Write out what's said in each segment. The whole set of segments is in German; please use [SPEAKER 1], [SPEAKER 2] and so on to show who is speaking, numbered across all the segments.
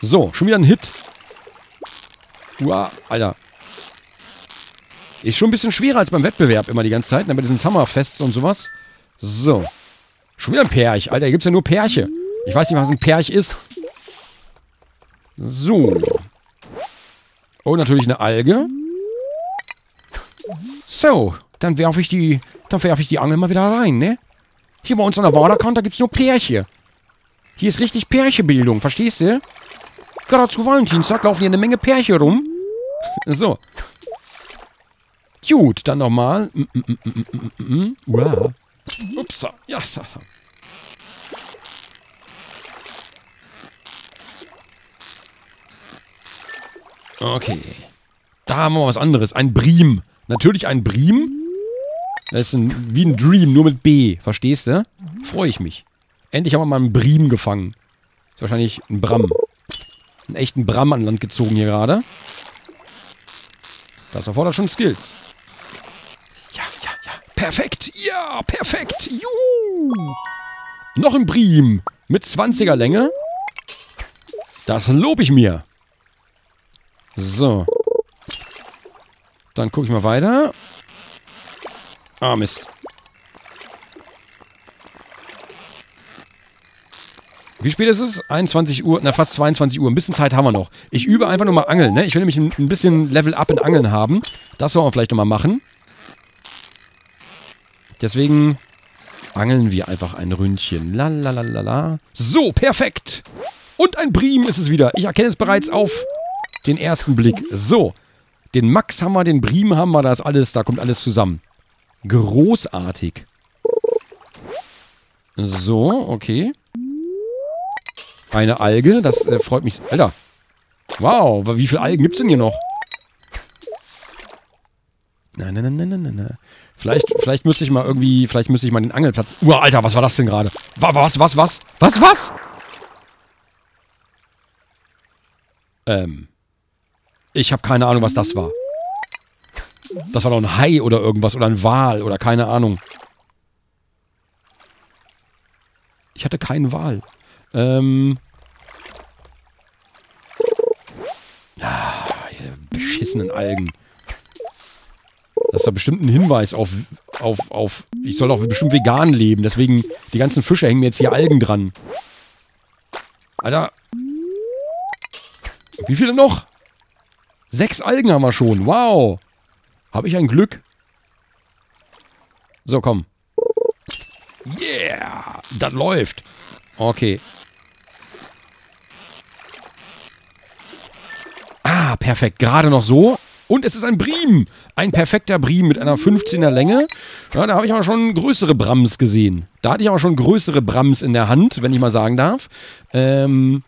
[SPEAKER 1] So, schon wieder ein Hit. Uah, Alter. Ist schon ein bisschen schwerer als beim Wettbewerb immer die ganze Zeit, ne, bei diesen Summerfests und sowas. So. Schon wieder ein Perch. Alter, hier gibt's ja nur Perche. Ich weiß nicht, was ein Perch ist. So. Und natürlich eine Alge. So, dann werfe ich die, dann werfe ich die Angel mal wieder rein, ne? Hier bei uns an der Waderkant, da gibt's nur Pärche. Hier ist richtig Pärchebildung, verstehst du? Gerade zu Valentinstag laufen hier eine Menge Pärche rum. So. Gut, dann nochmal. Mm, mm, mm, wow. Ups. Ja, so, so. Okay. Da haben wir was anderes. Ein Brim. Natürlich ein Brim. Das ist ein, wie ein Dream, nur mit B. Verstehst du? Freue ich mich. Endlich haben wir mal einen Brim gefangen. Ist wahrscheinlich ein Bram. Einen echten Bram an Land gezogen hier gerade. Das erfordert schon Skills. Ja, ja, ja. Perfekt. Ja, perfekt. Juhu. Noch ein Brim. Mit 20er Länge. Das lobe ich mir. So. Dann gucke ich mal weiter. Ah, Mist. Wie spät ist es? 21 Uhr, na fast 22 Uhr. Ein bisschen Zeit haben wir noch. Ich übe einfach nur mal Angeln, ne? Ich will nämlich ein, ein bisschen Level Up in Angeln haben. Das sollen wir vielleicht nochmal machen. Deswegen angeln wir einfach ein Ründchen. Lalalala. So, perfekt. Und ein Brim ist es wieder. Ich erkenne es bereits auf den ersten Blick. So, den Max haben wir, den Brim haben wir, da ist alles, da kommt alles zusammen. Großartig. So, okay. Eine Alge, das äh, freut mich. Alter. Wow, wie viele Algen gibt es denn hier noch? Nein, nein, nein, nein, nein, nein. Vielleicht, vielleicht müsste ich mal irgendwie, vielleicht müsste ich mal den Angelplatz. Uh, Alter, was war das denn gerade? Was, was, was? Was, was? Ähm. Ich habe keine Ahnung, was das war. Das war doch ein Hai oder irgendwas oder ein Wal oder keine Ahnung. Ich hatte keinen Wal. Ähm. Ah, ihr beschissenen Algen. Das ist doch bestimmt ein Hinweis auf, auf, auf, ich soll doch bestimmt vegan leben. Deswegen, die ganzen Fische hängen mir jetzt hier Algen dran. Alter. Wie viele noch? Sechs Algen haben wir schon. Wow. Habe ich ein Glück. So, komm. Yeah. Das läuft. Okay. Ah, perfekt. Gerade noch so. Und es ist ein Brim. Ein perfekter Brim mit einer 15er Länge. Ja, da habe ich aber schon größere Brams gesehen. Da hatte ich aber schon größere Brams in der Hand, wenn ich mal sagen darf. Ähm,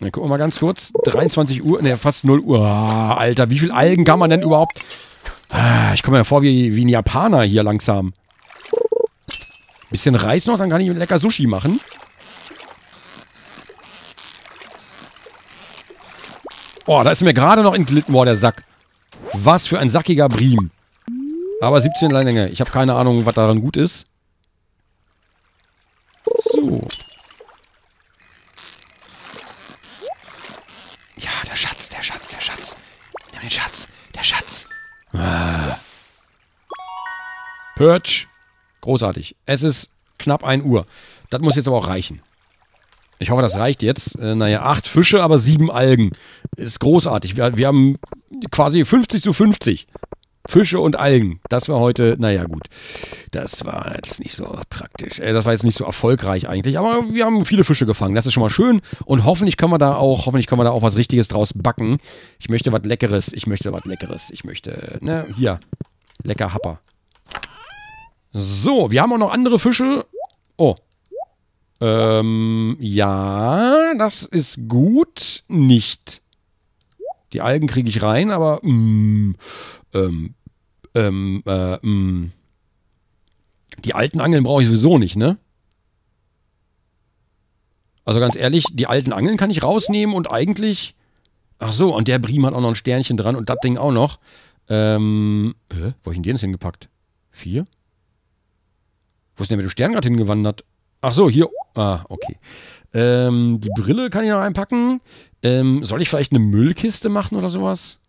[SPEAKER 1] dann gucken wir mal ganz kurz. 23 Uhr, ne, fast 0 Uhr. Ah, Alter, wie viel Algen kann man denn überhaupt... Ah, ich komme mir vor wie, wie ein Japaner hier langsam. Bisschen Reis noch, dann kann ich lecker Sushi machen. Oh, da ist mir gerade noch entglitten, boah, der Sack. Was für ein sackiger Brim. Aber 17 Länge. Ich habe keine Ahnung, was daran gut ist. So. Ja, der Schatz, der Schatz, der Schatz. Nimm den Schatz, der Schatz. Ah. Perch. Großartig. Es ist knapp 1 Uhr. Das muss jetzt aber auch reichen. Ich hoffe, das reicht jetzt. Äh, naja, acht Fische, aber sieben Algen. Ist großartig. Wir, wir haben quasi 50 zu 50. Fische und Algen. Das war heute, naja gut, das war jetzt nicht so praktisch. Äh, das war jetzt nicht so erfolgreich eigentlich, aber wir haben viele Fische gefangen. Das ist schon mal schön und hoffentlich können wir da auch, hoffentlich können wir da auch was Richtiges draus backen. Ich möchte was Leckeres, ich möchte was Leckeres, ich möchte, ne, hier, lecker Happer. So, wir haben auch noch andere Fische. Oh. Ähm, ja, das ist gut. Nicht. Die Algen kriege ich rein, aber, mm, ähm, ähm, äh, mm. Die alten Angeln brauche ich sowieso nicht, ne? Also ganz ehrlich, die alten Angeln kann ich rausnehmen und eigentlich. Ach so, und der Brim hat auch noch ein Sternchen dran und das Ding auch noch. Ähm, hä? Wo hab ich denn den jetzt hingepackt? Vier? Wo ist denn der mit dem Stern gerade hingewandert? Ach so, hier. Ah, okay. Ähm, die Brille kann ich noch einpacken. Ähm, soll ich vielleicht eine Müllkiste machen oder sowas?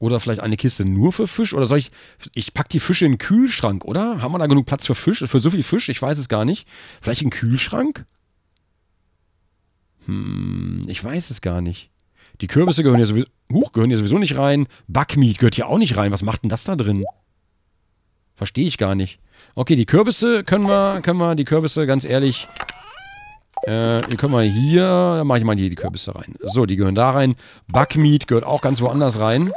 [SPEAKER 1] Oder vielleicht eine Kiste nur für Fisch? Oder soll ich. Ich packe die Fische in den Kühlschrank, oder? Haben wir da genug Platz für Fisch? Für so viel Fisch? Ich weiß es gar nicht. Vielleicht einen Kühlschrank? Hm, ich weiß es gar nicht. Die Kürbisse gehören hier sowieso. Huch, gehören hier sowieso nicht rein. Backmeat gehört hier auch nicht rein. Was macht denn das da drin? Verstehe ich gar nicht. Okay, die Kürbisse können wir, können wir, die Kürbisse, ganz ehrlich, äh, die können wir hier, da mache ich mal hier die Kürbisse rein. So, die gehören da rein. Backmeat gehört auch ganz woanders rein.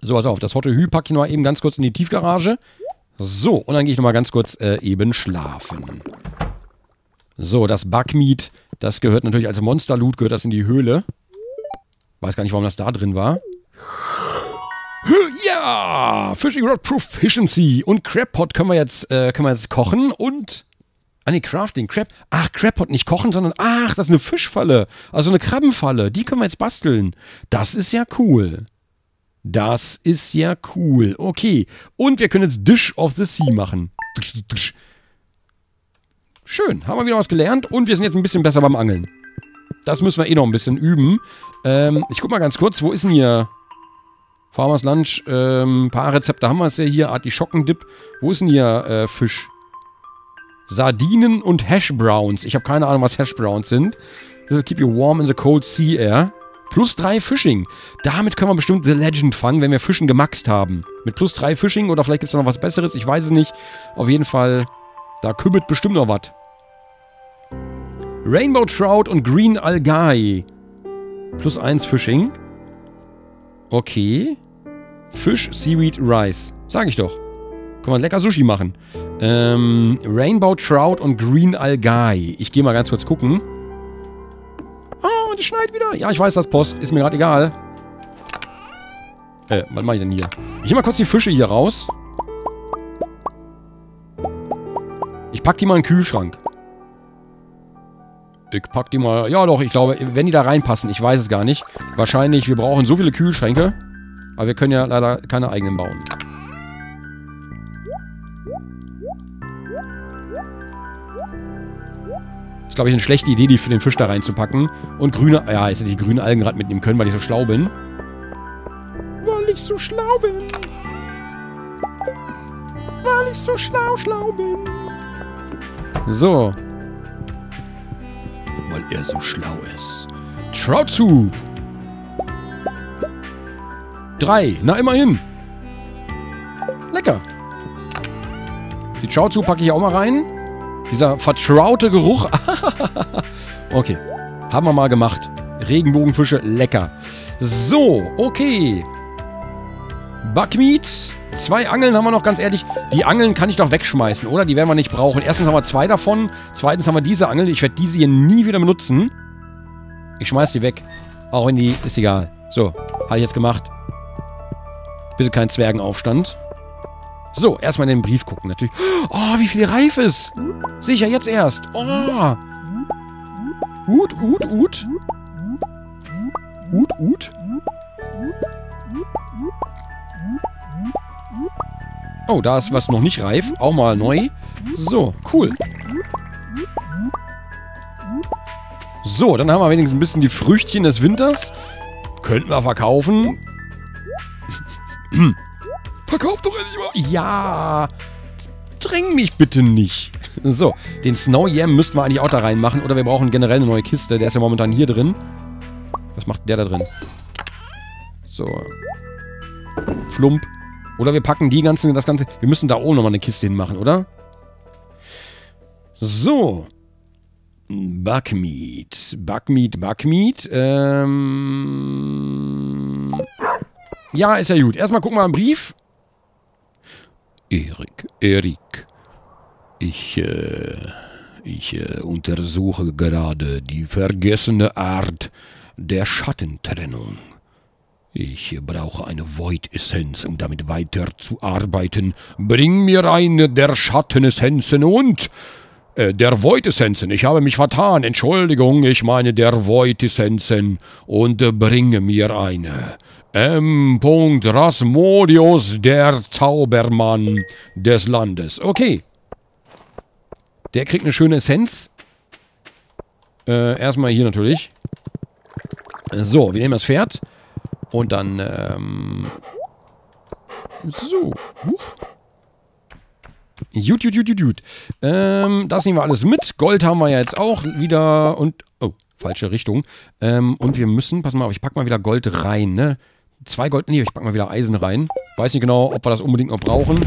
[SPEAKER 1] So, pass auf, das Hotte Hü packe ich noch eben ganz kurz in die Tiefgarage. So, und dann gehe ich nochmal ganz kurz äh, eben schlafen. So, das Backmeat, das gehört natürlich als Monster-Loot, gehört das in die Höhle. Weiß gar nicht, warum das da drin war. Ja, Fishing Rod Proficiency und Crab Pot können wir jetzt, äh, können wir jetzt kochen und Ah ne, Crafting, Crab. Ach, Crabpot nicht kochen, sondern ach, das ist eine Fischfalle. Also eine Krabbenfalle. Die können wir jetzt basteln. Das ist ja cool. Das ist ja cool. Okay. Und wir können jetzt Dish of the Sea machen. Schön. Haben wir wieder was gelernt und wir sind jetzt ein bisschen besser beim Angeln. Das müssen wir eh noch ein bisschen üben. Ähm, ich guck mal ganz kurz, wo ist denn hier Farmers Lunch? Ähm, paar Rezepte haben wir es ja hier. Artischockendip. Wo ist denn hier äh, Fisch? Sardinen und Hash Browns. Ich habe keine Ahnung, was Hash Browns sind. This will keep you warm in the cold sea air. Plus 3 Fishing. Damit können wir bestimmt The Legend fangen, wenn wir Fischen gemaxt haben. Mit plus 3 Fishing oder vielleicht gibt es noch was Besseres, ich weiß es nicht. Auf jeden Fall, da kümmert bestimmt noch was. Rainbow Trout und Green Algae. Plus 1 Fishing. Okay. Fish, Seaweed, Rice. Sag ich doch. Kann man lecker Sushi machen. Ähm, Rainbow Trout und Green Algae. Ich gehe mal ganz kurz gucken. Oh, und es schneit wieder. Ja, ich weiß, das Post. Ist mir gerade egal. Äh, was mache ich denn hier? Ich nehme mal kurz die Fische hier raus. Ich pack die mal in den Kühlschrank. Ich pack die mal... Ja doch, ich glaube, wenn die da reinpassen, ich weiß es gar nicht. Wahrscheinlich, wir brauchen so viele Kühlschränke. Aber wir können ja leider keine eigenen bauen. Ist, glaube ich, eine schlechte Idee, die für den Fisch da reinzupacken. Und grüne... Ja, jetzt hätte ich die grünen Algen gerade mitnehmen können, weil ich so schlau bin. Weil ich so schlau bin. Weil ich so schlau, schlau bin. So. Er so schlau ist. Soup. Drei. Na, immerhin. Lecker. Die Soup packe ich auch mal rein. Dieser vertraute Geruch. okay. Haben wir mal gemacht. Regenbogenfische, lecker. So, okay. Buckmeat. Zwei Angeln haben wir noch, ganz ehrlich. Die Angeln kann ich doch wegschmeißen, oder? Die werden wir nicht brauchen. Erstens haben wir zwei davon. Zweitens haben wir diese Angel. Ich werde diese hier nie wieder benutzen. Ich schmeiß die weg. Auch wenn die... Ist egal. So, habe ich jetzt gemacht. Bitte kein Zwergenaufstand. So, erstmal in den Brief gucken, natürlich. Oh, wie viel reif ist. Sehe ich ja jetzt erst. Oh. Ut, ut, ut. Ut, ut. Oh, da ist was noch nicht reif. Auch mal neu. So, cool. So, dann haben wir wenigstens ein bisschen die Früchtchen des Winters. Könnten wir verkaufen. Verkauf doch endlich mal. Ja. Dräng mich bitte nicht. So, den Snow Yam müssten wir eigentlich auch da reinmachen. Oder wir brauchen generell eine neue Kiste. Der ist ja momentan hier drin. Was macht der da drin? So. Flump. Oder wir packen die ganzen, das ganze... Wir müssen da oben nochmal eine Kiste hinmachen, oder? So. Buckmeat. Buckmeat, Buckmeat. Ähm... Ja, ist ja gut. Erstmal gucken wir einen Brief. Erik, Erik. Ich, äh, ich äh, untersuche gerade die vergessene Art der Schattentrennung. Ich brauche eine Void-Essenz, um damit weiterzuarbeiten. Bring mir eine der Schattenessenzen und... Äh, der Void-Essenzen. Ich habe mich vertan. Entschuldigung, ich meine der Void-Essenzen. Und äh, bringe mir eine. M. Rasmodius, der Zaubermann des Landes. Okay, Der kriegt eine schöne Essenz. Äh, erstmal hier natürlich. So, wir nehmen das Pferd. Und dann, ähm... So. Huch. Jut, jut, jut, jut, jut. Ähm, das nehmen wir alles mit. Gold haben wir ja jetzt auch wieder. Und, oh, falsche Richtung. Ähm, und wir müssen, pass mal auf, ich pack mal wieder Gold rein, ne? Zwei Gold, nee, ich pack mal wieder Eisen rein. Weiß nicht genau, ob wir das unbedingt noch brauchen.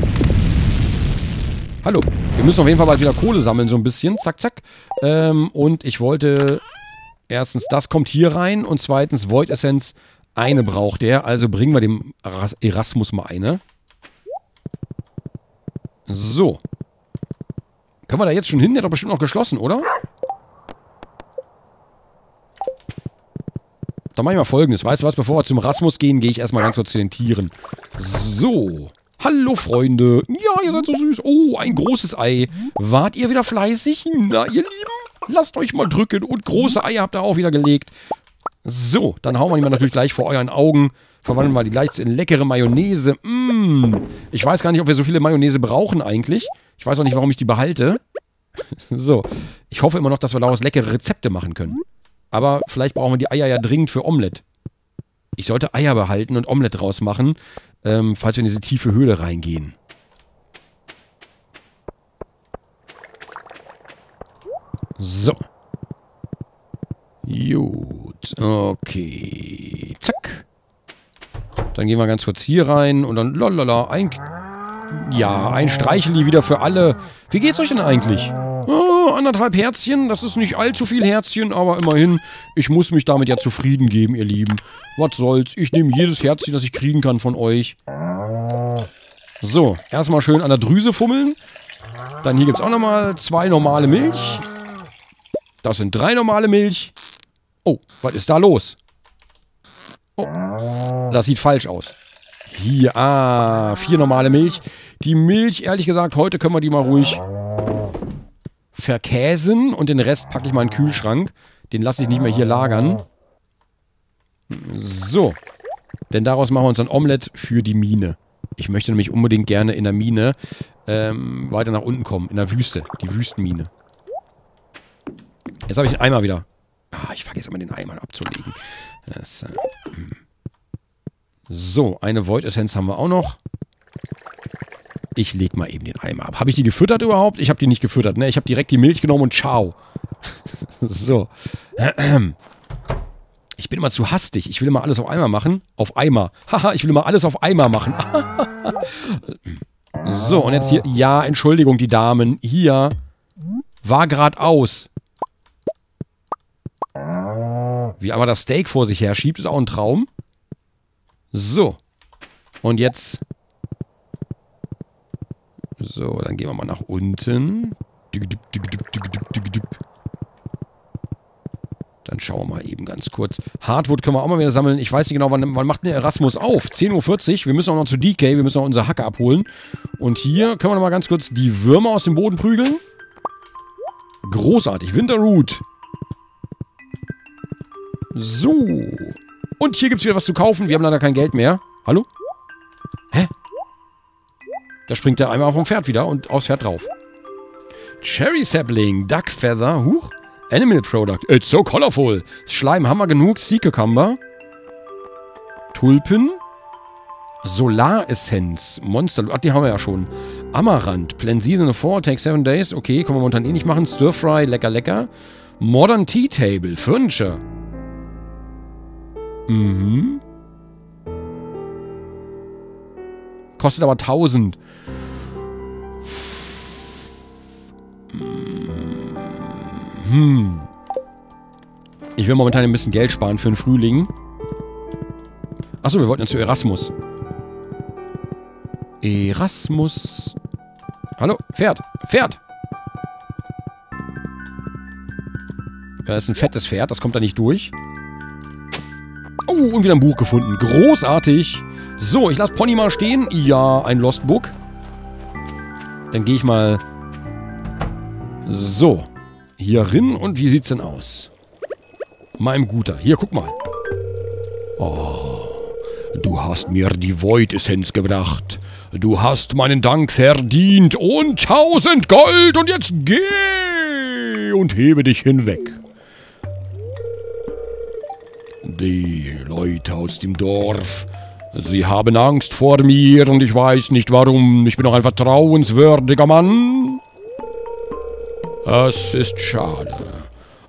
[SPEAKER 1] Hallo. Wir müssen auf jeden Fall bald wieder Kohle sammeln, so ein bisschen. Zack, zack. Ähm, und ich wollte... Erstens, das kommt hier rein. Und zweitens, Void Essence, eine braucht der. Also bringen wir dem Erasmus mal eine. So. Können wir da jetzt schon hin? Der hat doch bestimmt noch geschlossen, oder? Dann mache ich mal folgendes. Weißt du was? Bevor wir zum Erasmus gehen, gehe ich erstmal ganz kurz zu den Tieren. So. Hallo, Freunde. Ja, ihr seid so süß. Oh, ein großes Ei. Wart ihr wieder fleißig? Na, ihr Lieben, lasst euch mal drücken. Und große Eier habt ihr auch wieder gelegt. So, dann hauen wir die mal natürlich gleich vor euren Augen. Verwandeln wir die gleich in leckere Mayonnaise. Mmh. Ich weiß gar nicht, ob wir so viele Mayonnaise brauchen eigentlich. Ich weiß auch nicht, warum ich die behalte. so, ich hoffe immer noch, dass wir daraus leckere Rezepte machen können. Aber vielleicht brauchen wir die Eier ja dringend für Omelette. Ich sollte Eier behalten und Omelette draus machen, ähm, falls wir in diese tiefe Höhle reingehen. So. Okay. Zack. Dann gehen wir ganz kurz hier rein und dann lalala. Ein, ja, ein Streicheli wieder für alle. Wie geht's euch denn eigentlich? Oh, anderthalb Herzchen, das ist nicht allzu viel Herzchen, aber immerhin, ich muss mich damit ja zufrieden geben, ihr Lieben. Was soll's, ich nehme jedes Herzchen, das ich kriegen kann von euch. So, erstmal schön an der Drüse fummeln. Dann hier gibt's auch nochmal zwei normale Milch. Das sind drei normale Milch. Oh, was ist da los? Oh, das sieht falsch aus. Hier, ah, vier normale Milch. Die Milch, ehrlich gesagt, heute können wir die mal ruhig verkäsen und den Rest packe ich mal in den Kühlschrank. Den lasse ich nicht mehr hier lagern. So. Denn daraus machen wir uns ein Omelett für die Mine. Ich möchte nämlich unbedingt gerne in der Mine ähm, weiter nach unten kommen. In der Wüste. Die Wüstenmine. Jetzt habe ich den Eimer wieder. Ah, ich vergesse immer den Eimer abzulegen. Das, äh, hm. so, eine Void Essenz haben wir auch noch. Ich leg mal eben den Eimer ab. Habe ich die gefüttert überhaupt? Ich habe die nicht gefüttert, ne? Ich habe direkt die Milch genommen und ciao. so. Ich bin immer zu hastig. Ich will immer alles auf einmal machen. Auf Eimer. Haha, ich will immer alles auf Eimer machen. so, und jetzt hier. Ja, Entschuldigung, die Damen. Hier. War grad aus. Wie aber das Steak vor sich her schiebt, ist auch ein Traum. So. Und jetzt so, dann gehen wir mal nach unten. Dann schauen wir mal eben ganz kurz. Hardwood können wir auch mal wieder sammeln. Ich weiß nicht genau, wann, wann macht der Erasmus auf? 10.40 Uhr. Wir müssen auch noch zu DK. Wir müssen auch unsere Hacke abholen. Und hier können wir noch mal ganz kurz die Würmer aus dem Boden prügeln. Großartig. Winterroot. So. Und hier gibt es wieder was zu kaufen. Wir haben leider kein Geld mehr. Hallo? Hä? Da springt er einmal vom Pferd wieder und aufs Pferd drauf. Cherry Sapling, Duck Feather, huch. Animal Product, it's so colorful. Schleim haben wir genug, Sea Cucumber. Tulpen. Solar Essenz, Monster, ach, die haben wir ja schon. Amaranth, Plant Season 4, Take 7 Days, okay, können wir momentan eh nicht machen. Stir Fry, lecker, lecker. Modern Tea Table, Furniture. Mhm. Kostet aber 1000. Hm. Ich will momentan ein bisschen Geld sparen für den Frühling. Achso, wir wollten ja zu Erasmus. Erasmus. Hallo, Pferd. Pferd. Das ist ein fettes Pferd, das kommt da nicht durch. Und wieder ein Buch gefunden. Großartig. So, ich lasse Pony mal stehen. Ja, ein Lost Book. Dann gehe ich mal... So. Hier rein und wie sieht's denn aus? Mein Guter. Hier, guck mal. Oh, du hast mir die Void-Essenz gebracht. Du hast meinen Dank verdient und tausend Gold und jetzt geh und hebe dich hinweg. Die Leute aus dem Dorf, sie haben Angst vor mir und ich weiß nicht warum. Ich bin doch ein vertrauenswürdiger Mann. Es ist schade.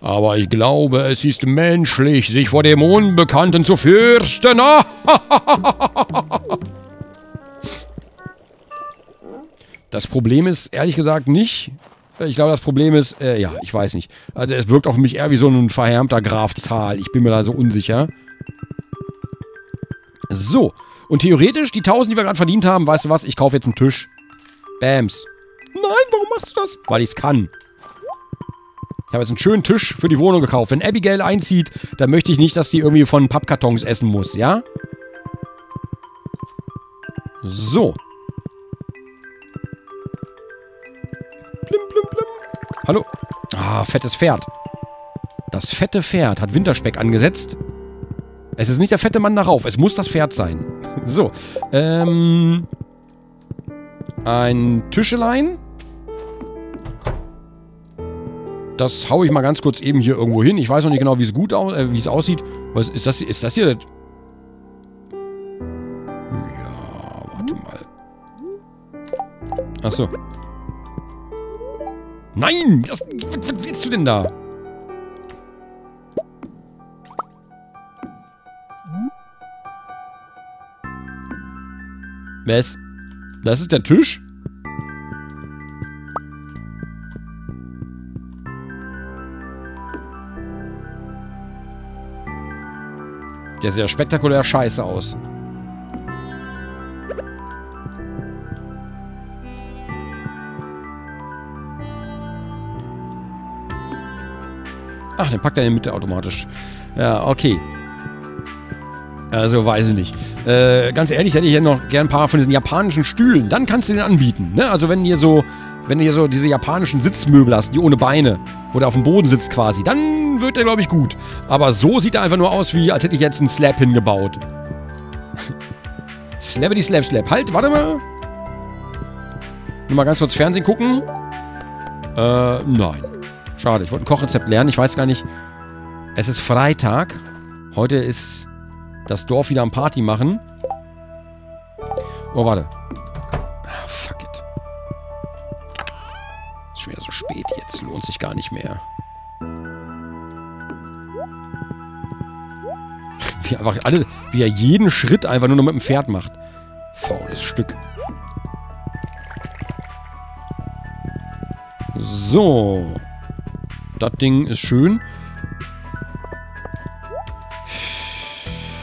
[SPEAKER 1] Aber ich glaube, es ist menschlich, sich vor dem Unbekannten zu fürchten. Das Problem ist, ehrlich gesagt, nicht. Ich glaube, das Problem ist, äh, ja, ich weiß nicht. Also es wirkt auf mich eher wie so ein verhärmter Graf Zahl. Ich bin mir da so unsicher. So. Und theoretisch, die 1000, die wir gerade verdient haben, weißt du was? Ich kaufe jetzt einen Tisch. Bams. Nein, warum machst du das? Weil ich es kann. Ich habe jetzt einen schönen Tisch für die Wohnung gekauft. Wenn Abigail einzieht, dann möchte ich nicht, dass sie irgendwie von Pappkartons essen muss, ja? So. Blim, blim, blim. Hallo? Ah, fettes Pferd. Das fette Pferd hat Winterspeck angesetzt. Es ist nicht der fette Mann darauf. Es muss das Pferd sein. So. Ähm. Ein Tischelein. Das haue ich mal ganz kurz eben hier irgendwo hin. Ich weiß noch nicht genau, wie es gut aus, äh, wie es aussieht. Was ist das? Ist das hier? Das? Ja, warte mal. Achso. Nein! Das, was, willst du denn da? Was? Das ist der Tisch? Der sieht ja spektakulär scheiße aus. Den packt er in die Mitte automatisch. Ja, okay. Also, weiß ich nicht. Äh, ganz ehrlich, hätte ich ja noch gern ein paar von diesen japanischen Stühlen. Dann kannst du den anbieten, ne? Also, wenn ihr so, wenn ihr so diese japanischen Sitzmöbel hast, die ohne Beine oder auf dem Boden sitzt quasi, dann wird der, glaube ich, gut. Aber so sieht er einfach nur aus, wie als hätte ich jetzt einen Slab hingebaut. Slabbity Slab Slab. Halt, warte mal. Nur mal ganz kurz Fernsehen gucken. Äh, nein. Schade, ich wollte ein Kochrezept lernen. Ich weiß gar nicht. Es ist Freitag. Heute ist das Dorf wieder am Party machen. Oh, warte. Ah, fuck it. Ist schon wieder so spät jetzt. Lohnt sich gar nicht mehr. Wie einfach alle, wie er jeden Schritt einfach nur noch mit dem Pferd macht. Faules Stück. So. Das Ding ist schön.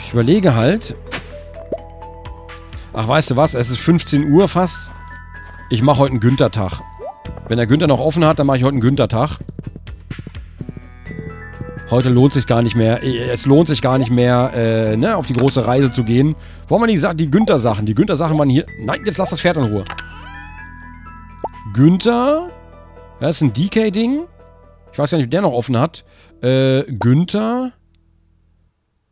[SPEAKER 1] Ich überlege halt. Ach, weißt du was? Es ist 15 Uhr fast. Ich mache heute einen Günther-Tag. Wenn der Günther noch offen hat, dann mache ich heute einen Günther-Tag. Heute lohnt sich gar nicht mehr. Es lohnt sich gar nicht mehr, äh, ne, auf die große Reise zu gehen. Wollen wir die, die Günther-Sachen? Die Günther-Sachen waren hier... Nein, jetzt lass das Pferd in Ruhe. Günther. Das ist ein DK-Ding. Ich weiß gar nicht, ob der noch offen hat. Äh, Günther.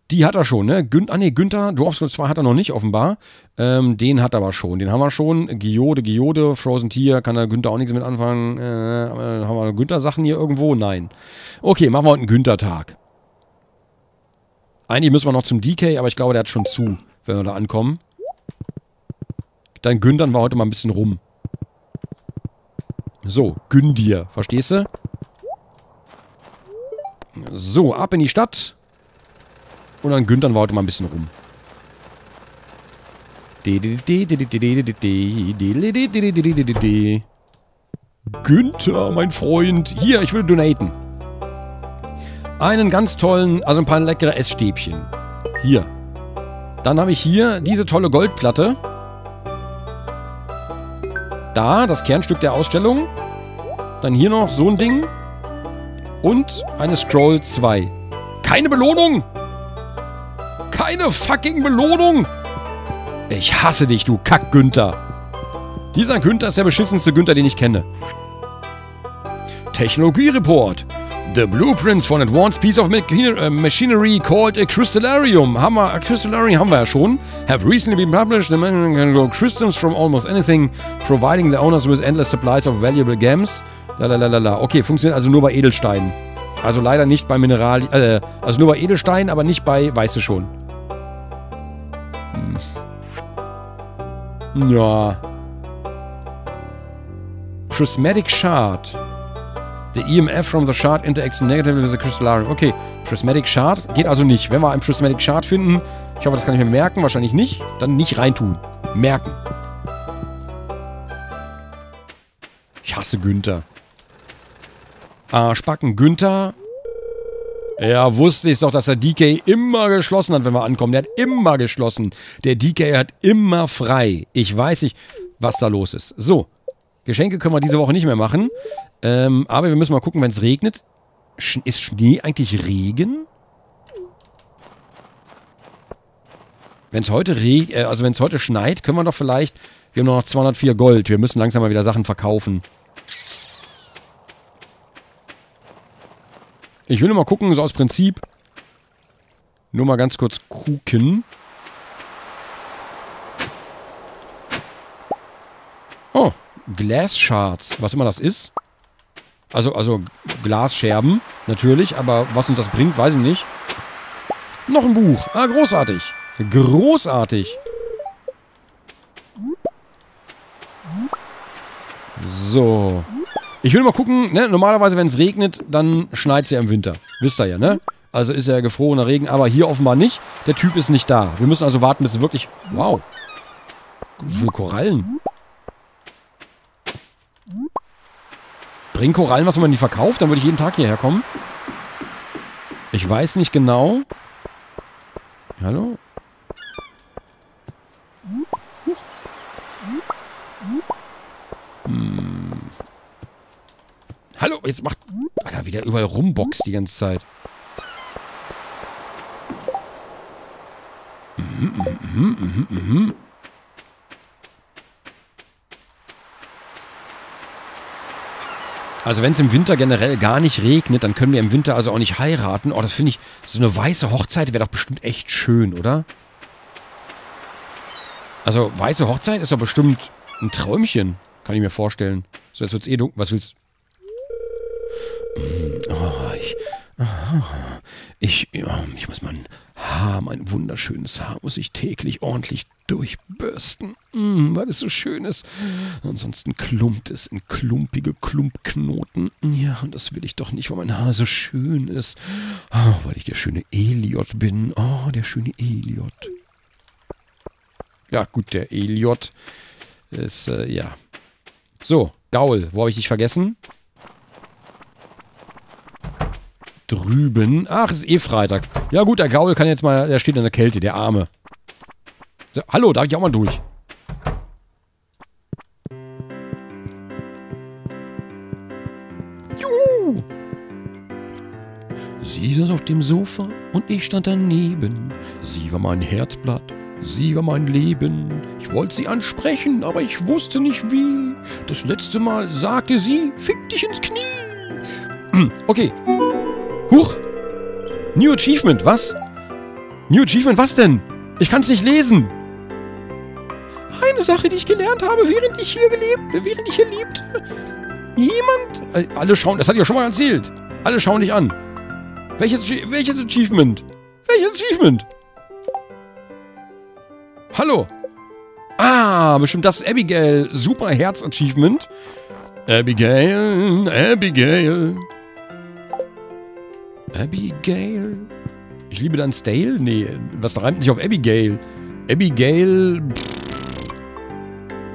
[SPEAKER 1] Die hat er schon, ne? Gün ah, ne, Günther, Dwarfs 2 hat er noch nicht, offenbar. Ähm, den hat er aber schon. Den haben wir schon. Giode, Giode, Frozen Tier, kann der Günther auch nichts mit anfangen. Äh, haben wir Günther-Sachen hier irgendwo? Nein. Okay, machen wir heute einen Günther-Tag. Eigentlich müssen wir noch zum DK, aber ich glaube, der hat schon zu, wenn wir da ankommen. Dann Günthern wir heute mal ein bisschen rum. So, Gündir, verstehst du? So, ab in die Stadt. Und dann Günthern wir heute mal ein bisschen rum. Günther, mein Freund. Hier, ich will donaten. Einen ganz tollen, also ein paar leckere Essstäbchen. Hier. Dann habe ich hier diese tolle Goldplatte. Da, das Kernstück der Ausstellung. Dann hier noch so ein Ding. Und eine Scroll 2. Keine Belohnung! Keine fucking Belohnung! Ich hasse dich, du Kack-Günther. Dieser Günther ist der beschissenste Günther, den ich kenne. Technologie-Report. The blueprints for an advanced piece of uh, machinery called a crystallarium. Haben wir, a crystallarium haben wir ja schon. Have recently been published. The man can grow crystals from almost anything, providing the owners with endless supplies of valuable gems. Lalalala. Okay, funktioniert also nur bei Edelsteinen. Also leider nicht bei Mineral... Äh, also nur bei Edelsteinen, aber nicht bei Weiße schon. Hm. Ja. Prismatic Shard. The EMF from the shard interacts negatively with the crystallarium. Okay, Prismatic Shard geht also nicht. Wenn wir einen Prismatic Shard finden, ich hoffe, das kann ich mir merken, wahrscheinlich nicht, dann nicht reintun. Merken. Ich hasse Günther. Arschbacken Günther. Ja, wusste ich doch, dass der DK immer geschlossen hat, wenn wir ankommen. Der hat immer geschlossen. Der DK hat immer frei. Ich weiß nicht, was da los ist. So. Geschenke können wir diese Woche nicht mehr machen. Ähm, aber wir müssen mal gucken, wenn es regnet. Sch ist Schnee eigentlich Regen? Wenn es heute reg äh, also wenn es heute schneit, können wir doch vielleicht. Wir haben noch 204 Gold. Wir müssen langsam mal wieder Sachen verkaufen. Ich will nur mal gucken, so aus Prinzip. Nur mal ganz kurz gucken. Oh, Glass Shards. Was immer das ist. Also, also Glasscherben, natürlich. Aber was uns das bringt, weiß ich nicht. Noch ein Buch. Ah, großartig. Großartig. So. Ich will mal gucken, ne? Normalerweise, wenn es regnet, dann schneit es ja im Winter. Wisst ihr ja, ne? Also ist ja gefrorener Regen, aber hier offenbar nicht. Der Typ ist nicht da. Wir müssen also warten, bis es wirklich... Wow. So viele Korallen. Bringen Korallen was, man die verkauft? Dann würde ich jeden Tag hierher kommen. Ich weiß nicht genau. Hallo? Hallo, jetzt macht... Alter, wieder überall rumboxt die ganze Zeit. Mhm, mhm, mhm, mhm. Also wenn es im Winter generell gar nicht regnet, dann können wir im Winter also auch nicht heiraten. Oh, das finde ich, so eine weiße Hochzeit wäre doch bestimmt echt schön, oder? Also weiße Hochzeit ist doch bestimmt ein Träumchen, kann ich mir vorstellen. So, jetzt wird's eh dunkel. Was willst du? Oh, ich, ich, ich muss mein Haar, mein wunderschönes Haar, muss ich täglich ordentlich durchbürsten, mm, weil es so schön ist. Ansonsten klumpt es in klumpige Klumpknoten. Ja, und das will ich doch nicht, weil mein Haar so schön ist. Oh, weil ich der schöne Eliot bin. Oh, der schöne Eliot. Ja, gut, der Eliot ist, äh, ja. So, Gaul, wo habe ich dich vergessen? Drüben. Ach, es ist eh Freitag. Ja gut, der Gaul kann jetzt mal, der steht in der Kälte, der Arme. So, hallo, darf ich auch mal durch? Juhu! Sie saß auf dem Sofa und ich stand daneben. Sie war mein Herzblatt, sie war mein Leben. Ich wollte sie ansprechen, aber ich wusste nicht wie. Das letzte Mal sagte sie, fick dich ins Knie. Okay. Huch! New Achievement, was? New Achievement, was denn? Ich kann es nicht lesen. Eine Sache, die ich gelernt habe, während ich hier gelebt, während ich hier lebte. Jemand... Äh, alle schauen... Das ich ja schon mal erzählt. Alle schauen dich an. Welches, welches Achievement? Welches Achievement? Hallo. Ah, bestimmt das Abigail Super Herz Achievement. Abigail, Abigail. Abigail? Ich liebe dann Stale? Nee, was reimt nicht auf Abigail? Abigail.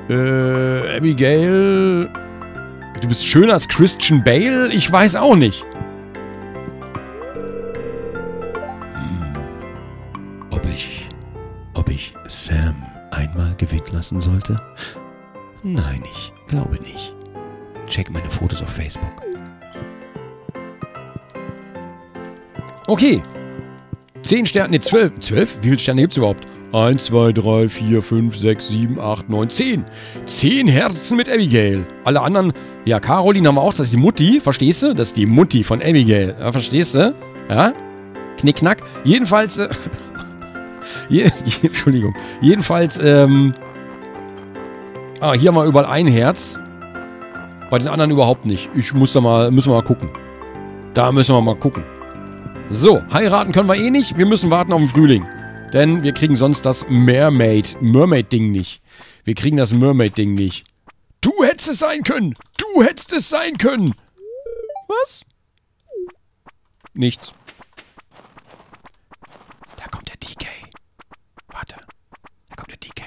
[SPEAKER 1] Äh, Abigail. Du bist schöner als Christian Bale? Ich weiß auch nicht. Hm. Ob ich. Ob ich Sam einmal gewinnen lassen sollte? Nein, ich glaube nicht. Check meine Fotos auf Facebook. Okay. 10 Sterne, ne, 12. 12? Wie viele Sterne gibt es überhaupt? 1, 2, 3, 4, 5, 6, 7, 8, 9, 10. 10 Herzen mit Abigail. Alle anderen, ja, Caroline haben wir auch, das ist die Mutti, verstehst du? Das ist die Mutti von Abigail. Ja, verstehst du? Ja? Knickknack. Jedenfalls, äh, je, je, Entschuldigung. Jedenfalls, ähm, ah, hier haben wir überall ein Herz. Bei den anderen überhaupt nicht. Ich muss da mal, müssen wir mal gucken. Da müssen wir mal gucken. So, heiraten können wir eh nicht. Wir müssen warten auf den Frühling. Denn wir kriegen sonst das Mermaid, Mermaid-Ding nicht. Wir kriegen das Mermaid-Ding nicht. Du hättest es sein können! Du hättest es sein können! Was? Nichts. Da kommt der DK. Warte. Da kommt der DK.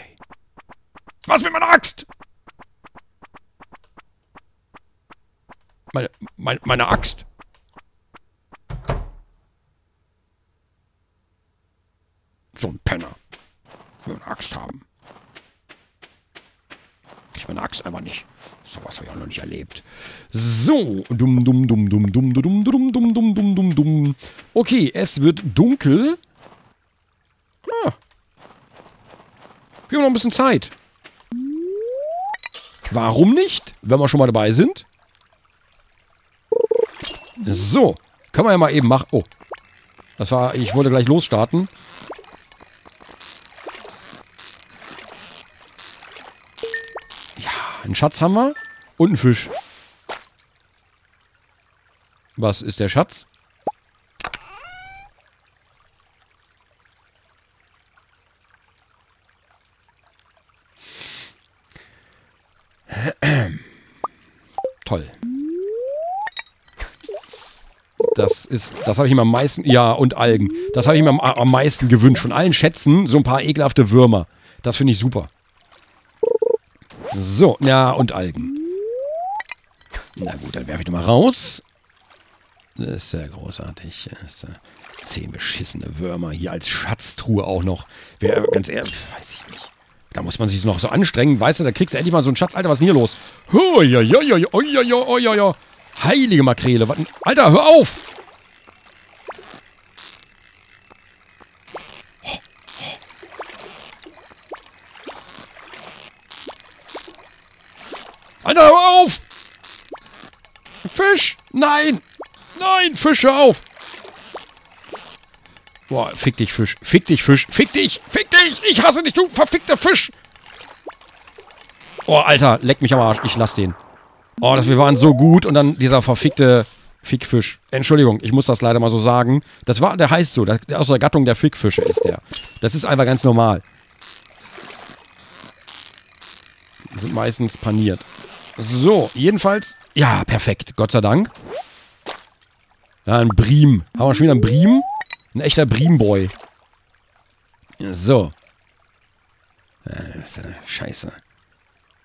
[SPEAKER 1] Was mit meiner Axt? Meine, meine, meine Axt. So ein Penner. Will eine Axt haben. Ich meine Axt einfach nicht. Sowas habe ich auch noch nicht erlebt. So. Dumm, dumm, dumm, dumm, dumm, dumm, dumm, dumm, dumm, dumm, dumm, dumm. Okay, es wird dunkel. Ah. Wir haben noch ein bisschen Zeit. Warum nicht, wenn wir schon mal dabei sind? So. Können wir ja mal eben machen. Oh. Das war, ich wollte gleich losstarten. Einen Schatz haben wir und einen Fisch. Was ist der Schatz? Toll. Das ist, das habe ich mir am meisten, ja, und Algen. Das habe ich mir am, am meisten gewünscht. Von allen Schätzen so ein paar ekelhafte Würmer. Das finde ich super. So, ja, und Algen. Na gut, dann werfe ich nochmal raus. Das ist ja großartig. Ist, äh, zehn beschissene Würmer hier als Schatztruhe auch noch. Wer, ganz ehrlich, weiß ich nicht. Da muss man sich noch so anstrengen, weißt du, da kriegst du endlich mal so einen Schatz. Alter, was ist denn hier los? Heilige Makrele. Alter, hör auf! Alter, hör auf! Fisch! Nein! Nein, Fisch, hör auf! Boah, fick dich, Fisch. Fick dich, Fisch. Fick dich! Fick dich! Ich hasse dich, du verfickter Fisch! Oh, Alter, leck mich am Arsch. Ich lass den. Oh, das, wir waren so gut und dann dieser verfickte Fickfisch. Entschuldigung, ich muss das leider mal so sagen. Das war, der heißt so. Der, aus der Gattung der Fickfische ist der. Das ist einfach ganz normal. Die sind meistens paniert. So, jedenfalls. Ja, perfekt. Gott sei Dank. Ja, ein Briem. Haben wir schon wieder einen Briem? Ein echter Briemboy. So. Das ist eine Scheiße.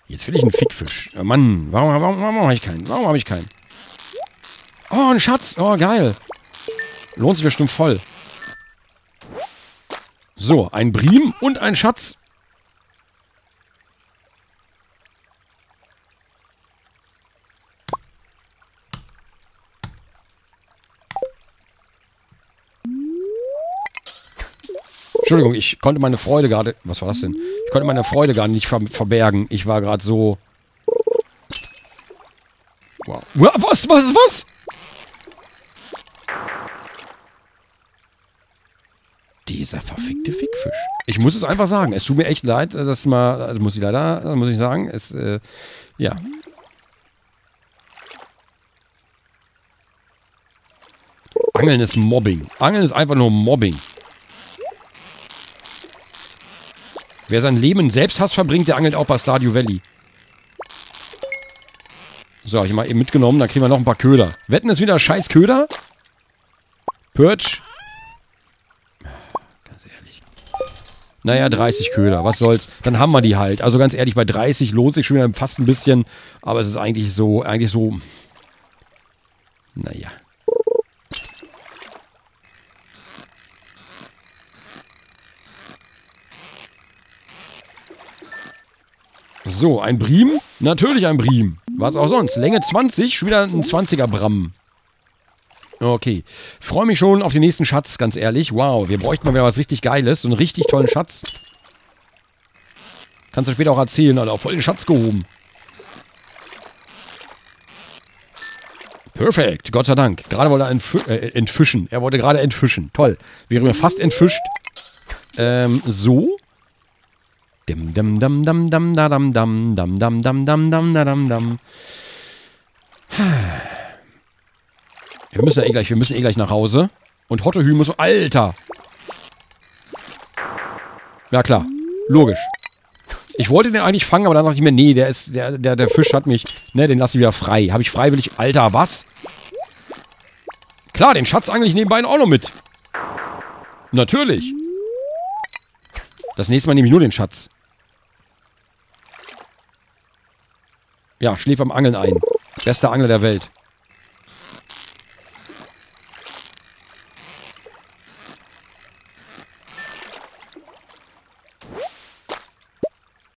[SPEAKER 1] Jetzt will ich einen Fickfisch. Oh Mann, warum, warum, warum habe ich keinen? Warum habe ich keinen? Oh, ein Schatz. Oh, geil. Lohnt sich bestimmt voll. So, ein Briem und ein Schatz. Entschuldigung, ich konnte meine Freude gerade. Was war das denn? Ich konnte meine Freude gar nicht ver verbergen. Ich war gerade so. Wow. Was, was, was? Dieser verfickte Fickfisch. Ich muss es einfach sagen. Es tut mir echt leid, dass mal. Also muss ich leider, muss ich sagen. Es, äh, ja. Angeln ist Mobbing. Angeln ist einfach nur Mobbing. Wer sein Leben in Selbsthass verbringt, der angelt auch bei Stardew Valley. So, ich mal eben mitgenommen. Dann kriegen wir noch ein paar Köder. Wetten ist wieder scheiß Köder? Perch. Ganz ehrlich. Naja, 30 Köder. Was soll's? Dann haben wir die halt. Also ganz ehrlich, bei 30 lohnt sich schon wieder fast ein bisschen. Aber es ist eigentlich so, eigentlich so... Naja. So, ein Briem? Natürlich ein Briem. Was auch sonst. Länge 20, schon wieder ein 20er Bram. Okay. Freue mich schon auf den nächsten Schatz, ganz ehrlich. Wow, wir bräuchten mal wieder was richtig Geiles. So einen richtig tollen Schatz. Kannst du später auch erzählen, Alter. Voll den Schatz gehoben. Perfekt, Gott sei Dank. Gerade wollte er entf äh, entfischen. Er wollte gerade entfischen. Toll. Wäre mir fast entfischt. Ähm, so. Dim dam dam dam dam da dam dam dam dam dam dam dam da dam dam. Wir müssen ja eh gleich, wir müssen eh gleich nach Hause. Und Hottehü muss. Alter! Ja klar. Logisch. Ich wollte den eigentlich fangen, aber dann dachte ich mir, nee, der ist, der, der, der Fisch hat mich, ne, den lasse ich wieder frei. Habe ich freiwillig, Alter, was? Klar, den Schatz angle ich nebenbei auch noch mit. Natürlich. Das nächste Mal nehme ich nur den Schatz. Ja, schläft beim Angeln ein. Bester Angler der Welt.